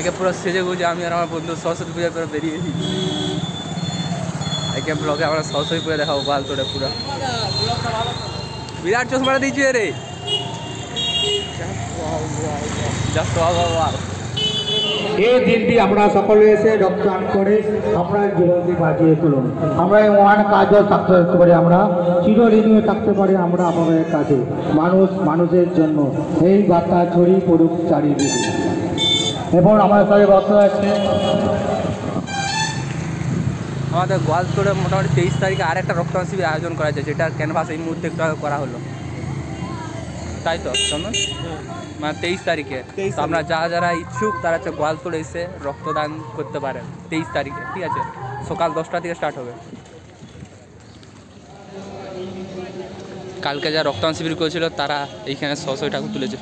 আজকে পুরো সেজে গুজে আমি আর আমার বন্ধু সরস্বতী পূজা করে বেরিয়েছি। আজকে ব্লগে আমরা সরস্বতী পূজা দেখাবো, বাল তোরে পুরো। বিরাট চশমাটা দিয়েছি রে। এই দিনটি আমরা সকলে এসে রক্তদান করে আমরা বাঁচিয়ে আমরা থাকতে পারি আমরা থাকতে পারি আমরা আমাদের মানুষ, মানুষের জন্য এই বার্তা ছড়িয়ে পড়ুক চারিদিকে। এবং আমাদের সাথে বক্তব্য আছে আমাদের গোয়ালতোড়ে মোটামুটি তেইশ তারিখে আরেকটা রক্তদান শিবির আয়োজন করা হয়েছে যেটা ক্যানভাস এই মুহূর্তে একটু করা হলো। তাই তো চন্দন? মানে তেইশ তারিখে। তো আমরা যারা যারা ইচ্ছুক তারা হচ্ছে গোয়ালতোড়ে এসে রক্তদান করতে পারেন তেইশ তারিখে ঠিক আছে? সকাল দশটা থেকে স্টার্ট হবে। কালকে যা রক্তদান শিবির করেছিল তারা এইখানে ছশো ঠাকুর তুলেছে।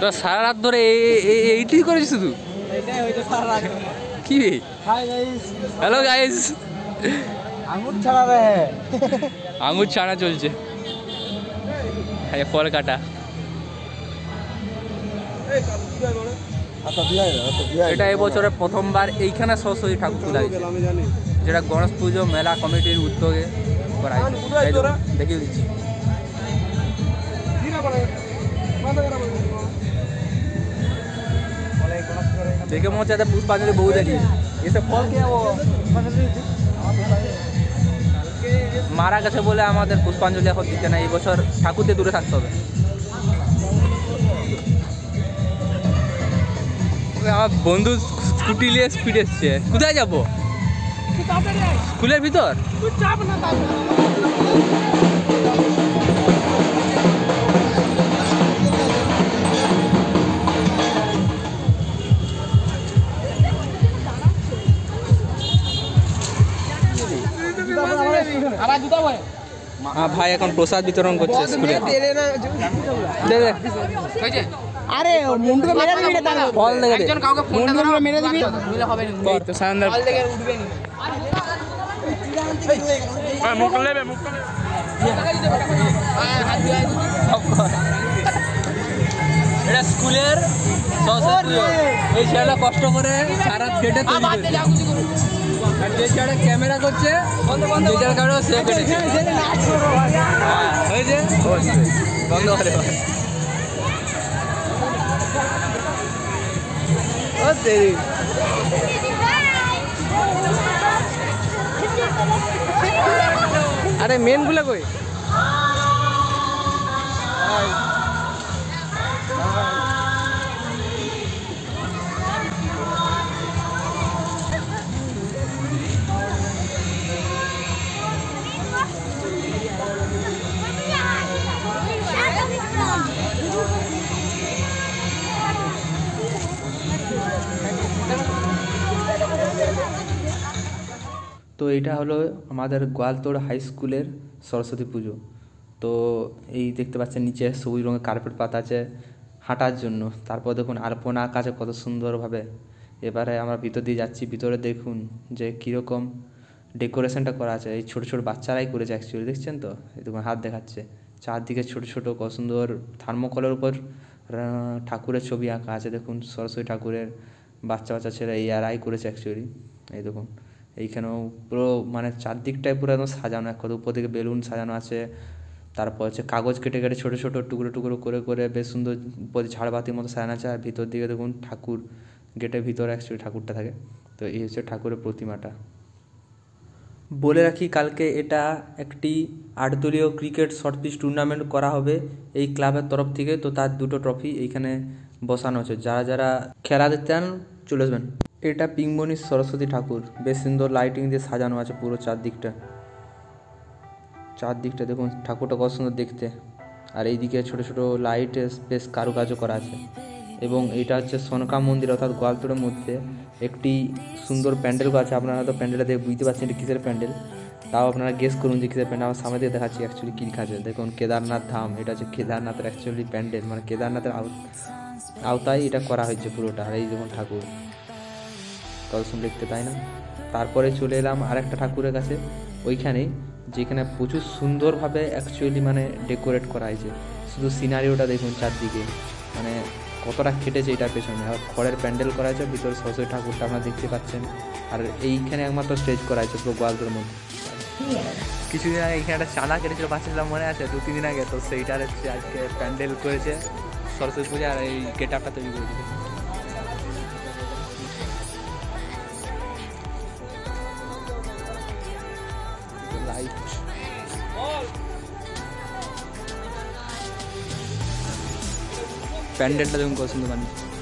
তো সারা রাত ধরে এই- এই- এইটি করেছিস শুধু? কি হ্যালো গাইস আঙুর ছাড়া রে। আঙুর ছানা চলছে। ফল কাটা। এটা এবছরে প্রথমবার এইখানে সরস্বতী ঠাকুর তোলা হয়েছে। যেটা গণেশ পুজো মেলা কমিটির উদ্যোগে করা হয়েছে। দেখিয়ে দিচ্ছি। দেখে মনে হচ্ছে একটা পুষ্পাঞ্জলি বহু দেখি এসে ফল কে ও মারা গেছে বলে আমাদের পুষ্পাঞ্জলি এখন দিতে না এই বছর ঠাকুর দিয়ে দূরে থাকতে হবে আমার বন্ধু স্কুটি নিয়ে স্পিড এসছে কোথায় যাব স্কুলের ভিতর ভাই এখন প্রসাদ বিতরণ করছে স্কুলে। আরে মেরে দিবি মেরে দিবি। তো সায়নদার এটা স্কুলের সরস্বতী এই ছেলেটা কষ্ট করে সারা তৈরি করেছে। আর যে ছেলে ক্যামেরা করছে যে কারও সে কেটেছে। হ্যাঁ, হয়েছে বন্ধ করে ও তেরি আরে মেনগুলো কই? তো এটা হলো আমাদের গোয়ালতোড় হাই স্কুলের সরস্বতী পুজো। তো এই দেখতে পাচ্ছেন নিচে সবুজ রঙের কার্পেট পাতা আছে হাঁটার জন্য। তারপর দেখুন আলপনা আঁকা আছে কত সুন্দরভাবে। এবারে আমরা ভিতর দিয়ে যাচ্ছি, ভিতরে দেখুন যে কীরকম ডেকোরেশনটা করা আছে। এই ছোটো ছোটো বাচ্চারাই করেছে অ্যাকচুয়ালি দেখছেন তো? এই দেখুন হাত দেখাচ্ছে। চারদিকে ছোটো ছোটো কত সুন্দর থার্মোকলের উপর ঠাকুরের ছবি আঁকা আছে। দেখুন সরস্বতী ঠাকুরের বাচ্চা বাচ্চা ছেলে এই আরাই করেছে অ্যাকচুয়ালি এই দেখুন। এইখানেও পুরো মানে চারদিকটায় পুরো একদম সাজানো, এক কথা উপর দিকে বেলুন সাজানো আছে, তারপর হচ্ছে কাগজ কেটে কেটে ছোটো ছোটো টুকরো টুকরো করে করে বেশ সুন্দর উপরে ঝাড়বাতির মতো সাজানো আছে, আর ভিতর দিকে দেখুন ঠাকুর, গেটের ভিতরে অ্যাকচুয়ালি ঠাকুরটা থাকে, তো এই হচ্ছে ঠাকুরের প্রতিমাটা। বলে রাখি কালকে এটা একটি আটদলীয় ক্রিকেট শর্ট পিচ টুর্নামেন্ট করা হবে এই ক্লাবের তরফ থেকে, তো তার দুটো ট্রফি এইখানে বসানো হচ্ছে যারা যারা খেলা দেখতে চান চলে আসবেন। এটা পিংমণির সরস্বতী ঠাকুর। বেশ সুন্দর লাইটিং দিয়ে সাজানো আছে পুরো চারদিকটা। চারদিকটা দেখুন, ঠাকুরটা কত সুন্দর দেখতে। আর এইদিকে ছোট ছোট লাইট বেশ কারুকাজও করা আছে। এবং এটা হচ্ছে সনকা মন্দির, অর্থাৎ গোয়ালতোড়ের মধ্যে একটি সুন্দর প্যান্ডেল আছে। আপনারা হয়তো প্যান্ডেলটা দেখে বুঝতে পারছেন এটা কিসের প্যান্ডেল। তাও আপনারা গেস করুন যে কিসের প্যান্ডেল। আমার সামনে দিয়ে দেখাচ্ছি অ্যাকচুয়ালি কী আছে। দেখুন, কেদারনাথ ধাম। এটা হচ্ছে কেদারনাথের অ্যাকচুয়ালি প্যান্ডেল। মানে কেদারনাথের আও- আওতায় এটা করা হয়েছে পুরোটা। এই যেমন ঠাকুর। সুন্দর দেখতে তাই না। তারপরে চলে এলাম আরেকটা ঠাকুরের কাছে। ওইখানে যেখানে প্রচুর সুন্দরভাবে অ্যাকচুয়ালি মানে ডেকোরেট করা হয়েছে। শুধু সিনারিওটা দেখুন চারদিকে। মানে কতটা খেটেছে এটার পেছনে। আর খড়ের প্যান্ডেল করা হয়েছে, ভিতরে সরস্বতী ঠাকুরটা আপনারা দেখতে পাচ্ছেন। আর এইখানে একমাত্র স্টেজ করা হয়েছে পুরো গোয়ালদের মধ্যে। কিছুদিন আগে এখানে একটা চাঁদা কেটেছিল বাচ্চাছিলাম মনে আছে? দু তিন দিন আগে। তো সেইটার হচ্ছে আজকে প্যান্ডেল করেছে সরস্বতী পূজা আর এই গেট আপটা তৈরি করেছে। লাইট প্যান্ডেলটা দেখুন কত সুন্দর বানিয়েছে